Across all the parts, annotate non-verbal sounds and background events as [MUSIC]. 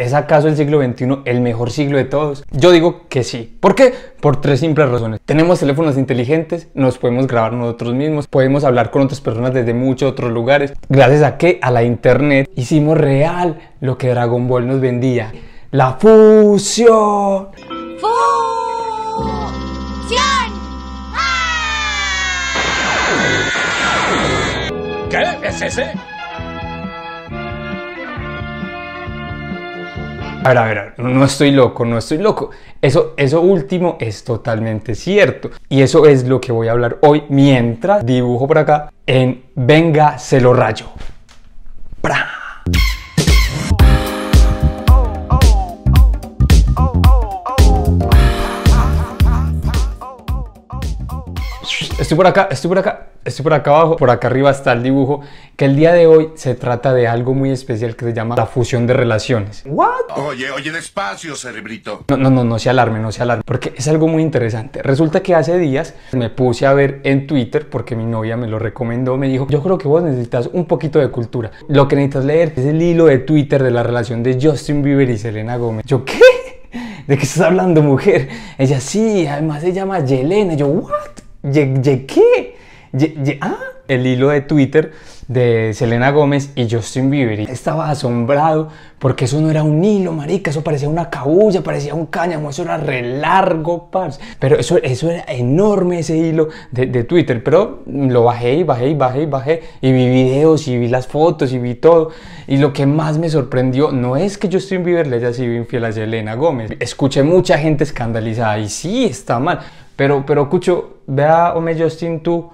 ¿Es acaso el siglo XXI el mejor siglo de todos? Yo digo que sí. ¿Por qué? Por tres simples razones. Tenemos teléfonos inteligentes, nos podemos grabar nosotros mismos, podemos hablar con otras personas desde muchos otros lugares. Gracias a que a la internet hicimos real lo que Dragon Ball nos vendía. La fusión. ¿Qué? ¿Es ese? A ver, a ver, no estoy loco, no estoy loco. Eso, eso último es totalmente cierto. Y eso es lo que voy a hablar hoy mientras dibujo por acá en Venga, se lo rayo. ¡Pra! Estoy por acá, estoy por acá, estoy por acá abajo, por acá arriba está el dibujo, que el día de hoy se trata de algo muy especial que se llama la fusión de relaciones. ¿What? Oye, oye, despacio, cerebrito. No, no, no, no se alarme, no se alarme, porque es algo muy interesante. Resulta que hace días me puse a ver en Twitter, porque mi novia me lo recomendó, me dijo, yo creo que vos necesitas un poquito de cultura. Lo que necesitas leer es el hilo de Twitter de la relación de Justin Bieber y Selena Gómez. ¿Yo qué? ¿De qué estás hablando, mujer? Ella sí, además se llama Yelena. Yo, ¿what? ¿Ye, qué? Ah, el hilo de Twitter de Selena Gómez y Justin Bieber. Estaba asombrado porque eso no era un hilo, marica, eso parecía una cabulla, parecía un cáñamo, eso era re largo, parce. Pero eso, eso era enorme ese hilo de, de, Twitter, pero lo bajé y bajé y bajé y bajé y vi videos y vi las fotos y vi todo. Y lo que más me sorprendió no es que Justin Bieber le haya sido infiel a Selena Gómez. Escuché mucha gente escandalizada y sí, está mal. Pero, pero, Cucho, vea, hombre, Justin, tú,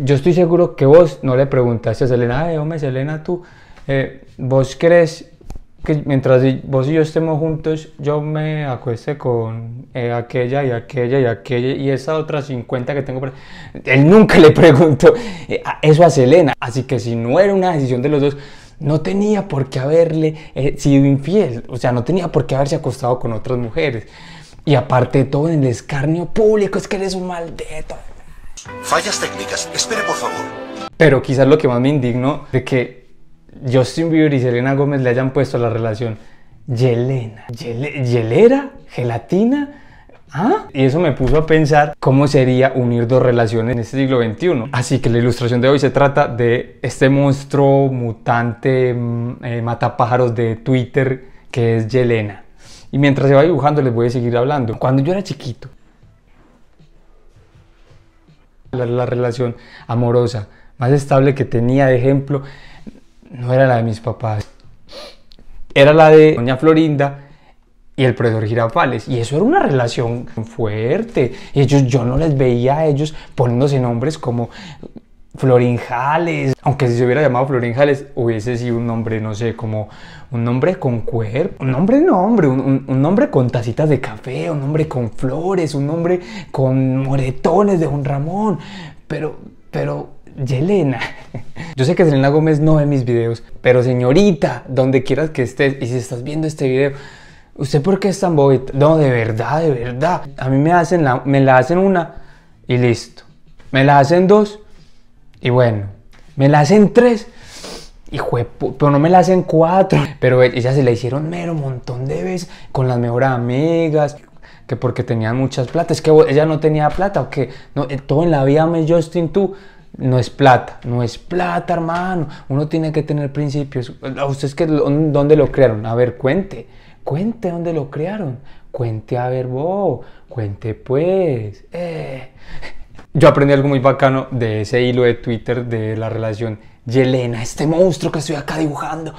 yo estoy seguro que vos no le preguntaste a Selena, ay, hombre, Selena, tú, eh, vos crees que mientras vos y yo estemos juntos, yo me acueste con eh, aquella y aquella y aquella y esa otra 50 que tengo. Él nunca le preguntó eh, eso a Selena. Así que si no era una decisión de los dos, no tenía por qué haberle sido infiel. O sea, no tenía por qué haberse acostado con otras mujeres. Y aparte de todo en el escarnio público, es que eres un maldito. Fallas técnicas, espere por favor. Pero quizás lo que más me indignó de que Justin Bieber y Selena Gómez le hayan puesto la relación Yelena. ¿Yelera? ¿Gelatina? ¿Ah? Y eso me puso a pensar cómo sería unir dos relaciones en este siglo XXI. Así que la ilustración de hoy se trata de este monstruo mutante mm, eh, matapájaros de Twitter que es Yelena. Y mientras se va dibujando les voy a seguir hablando. Cuando yo era chiquito, la, relación amorosa más estable que tenía de ejemplo no era la de mis papás. Era la de doña Florinda y el profesor Girafales. Y eso era una relación fuerte. Y ellos, yo no les veía a ellos poniéndose nombres como Florinjales. Aunque si se hubiera llamado Florinjales, hubiese sido un nombre, no sé, como un nombre con cuerpo. Un nombre, nombre, un, un, nombre con tacitas de café, un nombre con flores, un nombre con moretones de un Ramón. Pero, pero, Yelena. [LAUGHS] Yo sé que Selena Gómez no ve mis videos, pero señorita, donde quieras que estés, y si estás viendo este video, ¿usted por qué es tan bobita? No, de verdad, de verdad. A mí me hacen la, me la hacen una y listo. Me la hacen dos y bueno, me la hacen tres. Hijo pero no me la hacen cuatro. Pero ella se la hicieron mero montón de veces con las mejores amigas. Que porque tenían muchas plata. Es que ella no tenía plata. O que no, eh, todo en la vida, me Justin, tú. No es plata, no es plata, hermano. Uno tiene que tener principios. ¿Ustedes que, dónde lo crearon? A ver, cuente. Cuente dónde lo crearon. Cuente a ver vos. Cuente pues. Eh. Yo aprendí algo muy bacano de ese hilo de Twitter de la relación Yelena, este monstruo que estoy acá dibujando.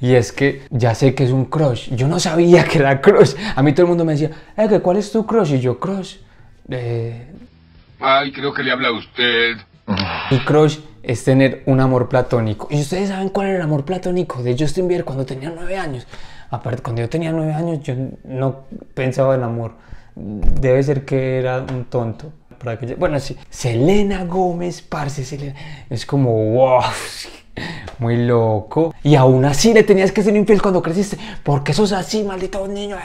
Y es que ya sé que es un crush. Yo no sabía que era crush. A mí todo el mundo me decía, eh, ¿cuál es tu crush? Y yo, crush. Eh... Ay, creo que le habla a usted. Y crush es tener un amor platónico. ¿Y ustedes saben cuál era el amor platónico de Justin Bieber cuando tenía nueve años? Aparte, cuando yo tenía nueve años, yo no pensaba en amor. Debe ser que era un tonto. Bueno, sí. Selena Gómez, parce, Selena. Es como, wow, [LAUGHS] muy loco. Y aún así le tenías que ser infiel cuando creciste. Porque sos así, maldito niño.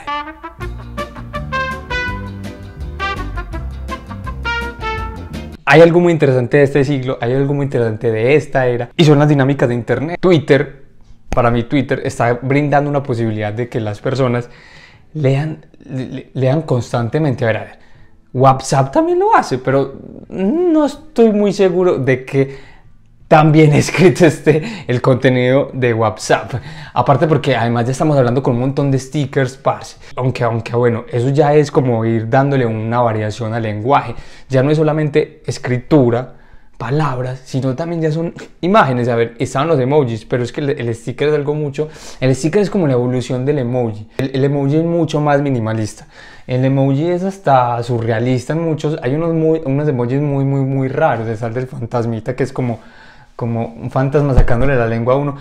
Hay algo muy interesante de este siglo, hay algo muy interesante de esta era, y son las dinámicas de Internet. Twitter para mí Twitter está brindando una posibilidad de que las personas lean, le- lean constantemente. A ver, a ver. WhatsApp también lo hace, pero no estoy muy seguro de que también [LAUGHS] escrito esté el contenido de WhatsApp. Aparte porque además ya estamos hablando con un montón de stickers, parce. Aunque, aunque bueno, eso ya es como ir dándole una variación al lenguaje. Ya no es solamente escritura, palabras, sino también ya son imágenes. A ver, estaban los emojis, pero es que el, el sticker es algo mucho. El sticker es como la evolución del emoji. El, el emoji es mucho más minimalista. El emoji es hasta surrealista en muchos. Hay unos, muy, unos emojis muy, muy, muy raros. Está el del fantasmita, que es como, como un fantasma sacándole la lengua a uno.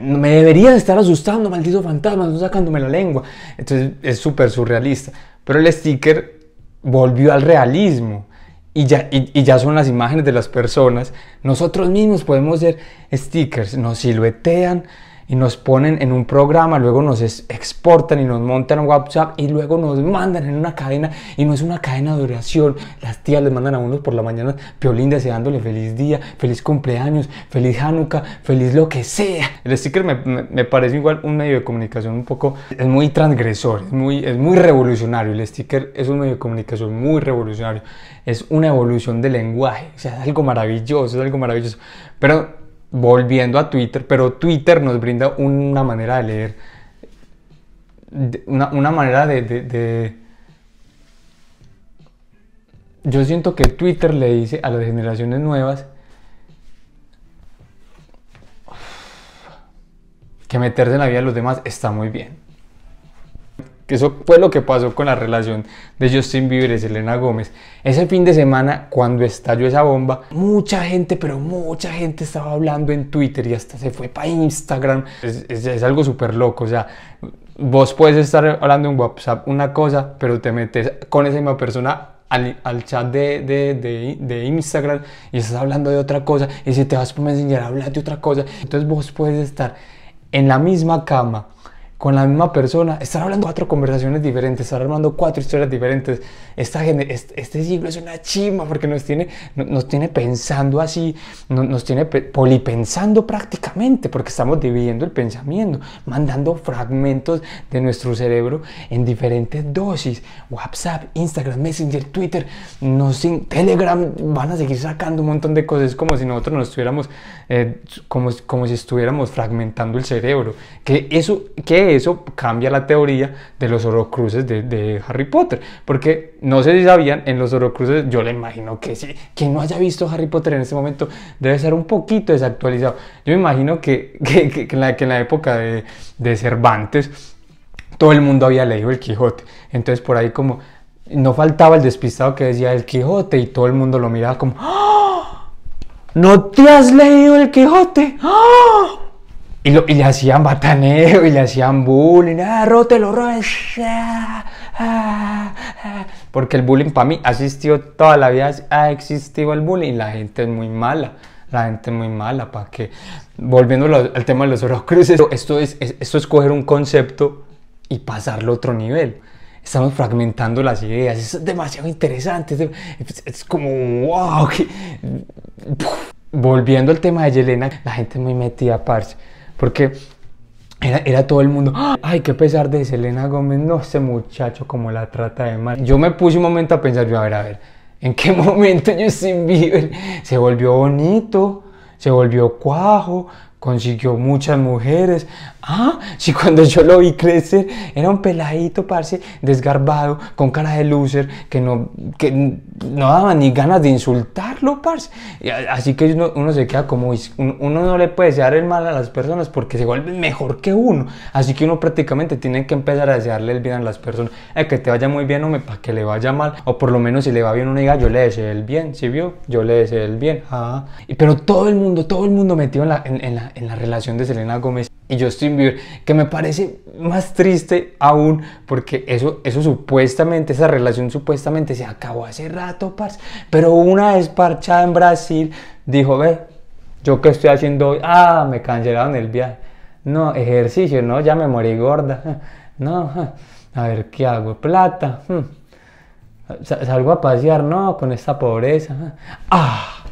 Me deberías estar asustando, maldito fantasma, no sacándome la lengua. Entonces es súper surrealista. Pero el sticker volvió al realismo y ya, y, y ya son las imágenes de las personas. Nosotros mismos podemos ser stickers, nos siluetean y nos ponen en un programa, luego nos exportan y nos montan en WhatsApp y luego nos mandan en una cadena y no es una cadena de oración. Las tías les mandan a unos por la mañana piolín deseándole feliz día, feliz cumpleaños, feliz Hanukkah, feliz lo que sea. El sticker me, me- me parece igual un medio de comunicación un poco, es muy transgresor, es muy, es muy revolucionario. El sticker es un medio de comunicación muy revolucionario. Es una evolución del lenguaje, o sea, es algo maravilloso, es algo maravilloso. Pero volviendo a Twitter, pero Twitter nos brinda una manera de leer, una, manera de- de- Yo siento que Twitter le dice a las generaciones nuevas que meterse en la vida de los demás está muy bien. Que eso fue lo que pasó con la relación de Justin Bieber y Selena Gómez. Ese fin de semana, cuando estalló esa bomba, mucha gente, pero mucha gente estaba hablando en Twitter y hasta se fue para Instagram. Es, algo súper loco. O sea, vos puedes estar hablando en WhatsApp una cosa, pero te metes con esa misma persona al, al chat de, de, de- Instagram y estás hablando de otra cosa. Y si te vas por Messenger a hablar de otra cosa, entonces vos puedes estar en la misma cama con la misma persona, estar hablando cuatro conversaciones diferentes, estar armando cuatro historias diferentes. Esta, este, este siglo es una chima porque nos tiene, no- nos tiene pensando así, no- nos tiene pe- polipensando prácticamente porque estamos dividiendo el pensamiento, mandando fragmentos de nuestro cerebro en diferentes dosis. WhatsApp, Instagram, Messenger, Twitter, no sé, Telegram, van a seguir sacando un montón de cosas. Es como si nosotros nos estuviéramos, eh, como, como si estuviéramos fragmentando el cerebro. Que eso, que eso cambia la teoría de los horocruces de, Harry Potter. Porque no sé si sabían, en los horocruces, yo le imagino que sí, quien no haya visto Harry Potter en este momento debe ser un poquito desactualizado. Yo me imagino que, [LAUGHS] que- en, la, época de, de Cervantes, todo el mundo había leído el Quijote. Entonces por ahí como no faltaba el despistado que decía el Quijote y todo el mundo lo miraba como ¡Ah! ¿No te has leído el Quijote? ¡Ah! Y, lo- y le hacían bataneo y le hacían bullying. ¡Ah, rótelo, rótelo! Ah, ah, ah. Porque el bullying para mí ha existido toda la vida, ha existido el bullying. La gente es muy mala. La gente es muy mala. ¿Para que Volviendo al tema de los horocruces, esto es, es- esto es coger un concepto y pasarlo a otro nivel. Estamos fragmentando las ideas. Es demasiado interesante. Es- es como, wow. que- Volviendo al tema de Yelena, la gente es muy metida, parce. Porque era, era todo el mundo, ay, qué pesar de Selena Gómez, no, ese muchacho como la trata de mal. Yo me puse un momento a pensar, yo, a ver, a ver, ¿en qué [LAUGHS] momento Justin Bieber se volvió bonito, se volvió cuajo, consiguió muchas mujeres? Ah, si [LAUGHS] cuando yo lo vi crecer, era un peladito, parce, desgarbado, con cara de loser, que no, que no daba ni ganas de insultarlo, parce. Y Así que uno, uno se queda como, uno no le puede desear el mal a las personas porque se vuelven mejor que uno. Así que uno prácticamente tiene que empezar a desearle el bien a las personas. Eh, que te vaya muy bien, hombre, para que le vaya mal. O por lo menos si le va bien, uno diga, yo le deseo el bien, ¿sí vio? Yo le deseo el bien. Ah. Pero todo el mundo, todo el mundo metido en la, en, en la, en la relación de Selena Gómez y Justin Bieber, que me parece más triste aún porque eso, eso supuestamente, esa relación supuestamente se acabó hace rato, parce. Pero una vez parchada en Brasil, dijo, ve, ¿yo qué estoy haciendo hoy? Ah, me cancelaron el viaje. No, ejercicio, no, ya me morí gorda. [LAUGHS] No, a ver, ¿qué hago? Plata. hmm. Sa- Salgo a pasear, no, con esta pobreza. Ah,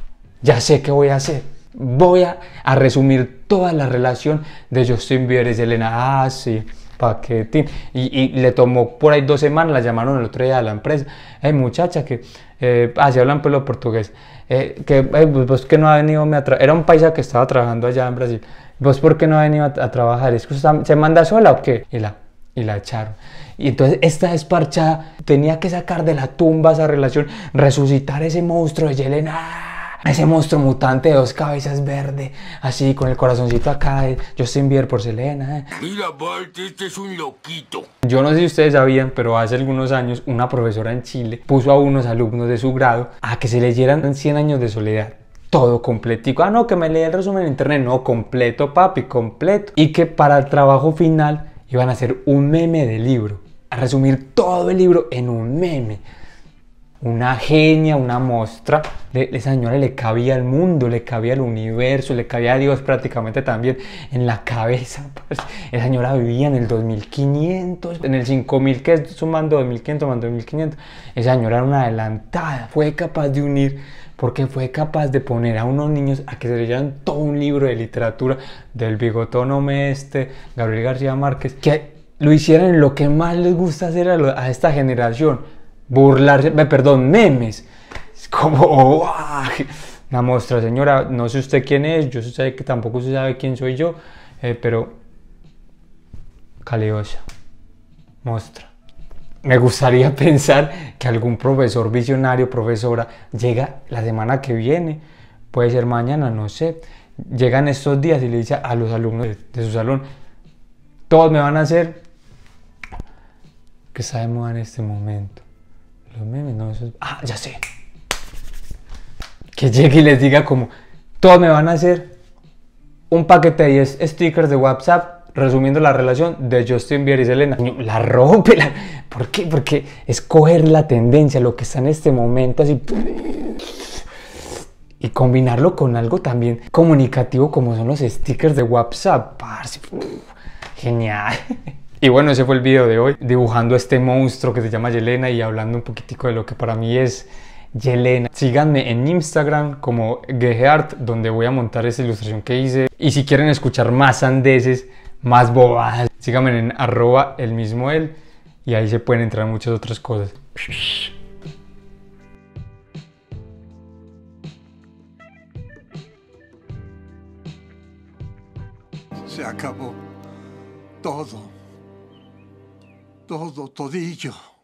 ya sé qué voy a hacer. Voy a, a resumir toda la relación de Justin Bieber y Selena. Ah, sí, paquetín. Y, y le tomó por ahí dos semanas, la llamaron el otro día a la empresa. Hey, muchacha, que, eh, ah, se hablan pelo portugués. Eh, que, eh, pues, vos que no ha venido, me era un paisa que estaba trabajando allá en Brasil. ¿Vos por qué no ha venido a, a trabajar? ¿Es que se manda sola o qué? Y la, y la echaron. Y entonces esta desparchada tenía que sacar de la tumba esa relación, resucitar ese monstruo de Yelena. Ese monstruo mutante de dos cabezas verde, así con el corazoncito acá, de Justin Bieber por Selena. eh. Mira, Bart, este es un loquito. Yo no sé si ustedes sabían, pero hace algunos años una profesora en Chile puso a unos alumnos de su grado a que se leyeran 100 años de soledad. Todo completico. Ah, no, que me leí el resumen en internet. No, completo, papi, completo. Y que para el trabajo final iban a hacer un meme del libro. A resumir todo el libro en un meme. Una genia, una mostra. De, esa señora le cabía al mundo, le cabía al universo, le cabía a Dios prácticamente también en la cabeza. parce. Esa señora vivía en el 2500, en el 5000, que es sumando 2500 más 2500. Esa señora era una adelantada. Fue capaz de unir, porque fue capaz de poner a unos niños a que se leyeran todo un libro de literatura del bigotón este, Gabriel García Márquez, que lo hicieran lo que más les gusta hacer a, lo- a esta generación, burlarse, perdón, memes. Es como, [LAUGHS] oh, una muestra, señora, no sé usted quién es, yo sé que tampoco usted sabe quién soy yo, eh, pero caliosa, muestra. Me gustaría [LAUGHS] pensar que algún profesor visionario, profesora, llega la semana que viene, puede ser mañana, no sé, llegan estos días y le dice a los alumnos de, de su salón, todos me van a hacer que está de moda en este momento. Los memes, no, eso es- Ah, ya sé. Que llegue y les diga como, todos me van a hacer un paquete de 10 stickers de WhatsApp resumiendo la relación de Justin Bieber y Selena. La rompe, la- ¿por qué? Porque es coger la tendencia, lo que está en este momento, así, y combinarlo con algo también comunicativo como son los stickers de WhatsApp. Genial. Y bueno, ese fue el video de hoy, dibujando este monstruo que se llama Yelena y hablando un poquitico de lo que para mí es Yelena. Síganme en Instagram como Geheart, donde voy a montar esa ilustración que hice. Y si quieren escuchar más sandeces, más bobadas, síganme en arroba el mismo y ahí se pueden entrar muchas otras cosas. Se acabó todo. Todo, todillo.